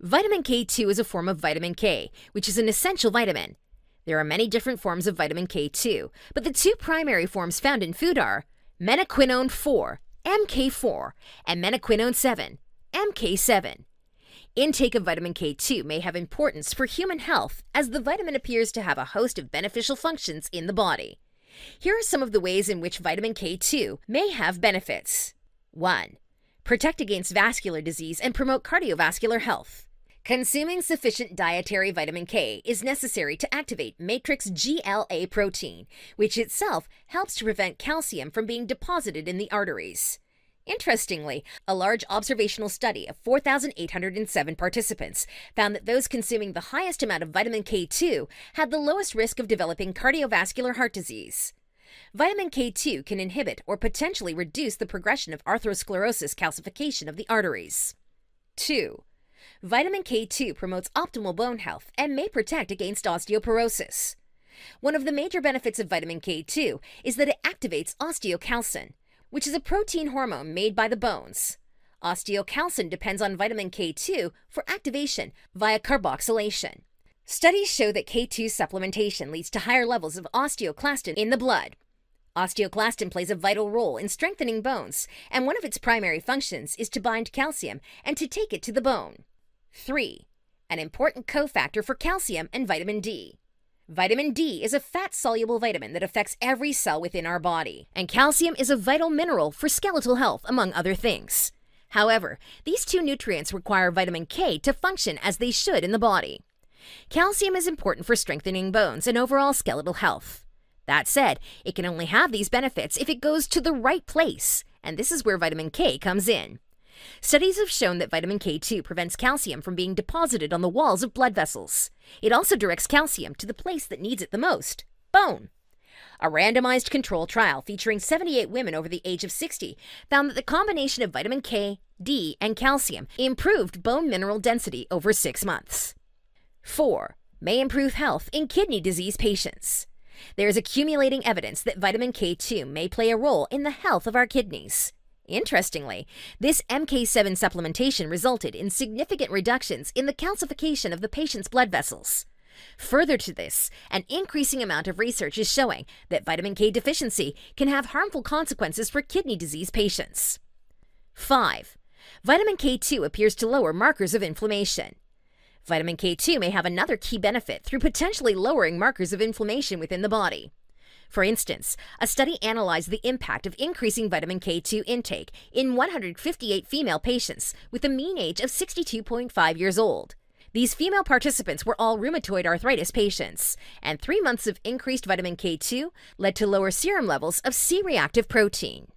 Vitamin K2 is a form of vitamin K, which is an essential vitamin. There are many different forms of vitamin K2, but the two primary forms found in food are menaquinone 4, MK4, and menaquinone 7, MK7. Intake of vitamin K2 may have importance for human health as the vitamin appears to have a host of beneficial functions in the body. Here are some of the ways in which vitamin K2 may have benefits. 1. Protect against vascular disease and promote cardiovascular health. Consuming sufficient dietary vitamin K is necessary to activate matrix GLA protein, which itself helps to prevent calcium from being deposited in the arteries. Interestingly, a large observational study of 4,807 participants found that those consuming the highest amount of vitamin K2 had the lowest risk of developing cardiovascular heart disease. Vitamin K2 can inhibit or potentially reduce the progression of atherosclerosis calcification of the arteries. 2. Vitamin K2 promotes optimal bone health and may protect against osteoporosis. One of the major benefits of vitamin K2 is that it activates osteocalcin, which is a protein hormone made by the bones. Osteocalcin depends on vitamin K2 for activation via carboxylation. Studies show that K2 supplementation leads to higher levels of osteocalcin in the blood. Osteocalcin plays a vital role in strengthening bones, and one of its primary functions is to bind calcium and to take it to the bone. 3. An important cofactor for calcium and vitamin D. Vitamin D is a fat soluble vitamin that affects every cell within our body, and calcium is a vital mineral for skeletal health, among other things. However, these two nutrients require vitamin K to function as they should in the body. Calcium is important for strengthening bones and overall skeletal health. That said, it can only have these benefits if it goes to the right place, and this is where vitamin K comes in. Studies have shown that vitamin K2 prevents calcium from being deposited on the walls of blood vessels. It also directs calcium to the place that needs it the most bone. A randomized control trial featuring 78 women over the age of 60 found that the combination of vitamin K, D, and calcium improved bone mineral density over six months. 4. May improve health in kidney disease patients. There is accumulating evidence that vitamin K2 may play a role in the health of our kidneys. Interestingly, this MK7 supplementation resulted in significant reductions in the calcification of the patient's blood vessels. Further to this, an increasing amount of research is showing that vitamin K deficiency can have harmful consequences for kidney disease patients. 5. Vitamin K2 appears to lower markers of inflammation. Vitamin K2 may have another key benefit through potentially lowering markers of inflammation within the body. For instance, a study analyzed the impact of increasing vitamin K2 intake in 158 female patients with a mean age of 62.5 years old. These female participants were all rheumatoid arthritis patients, and three months of increased vitamin K2 led to lower serum levels of C reactive protein.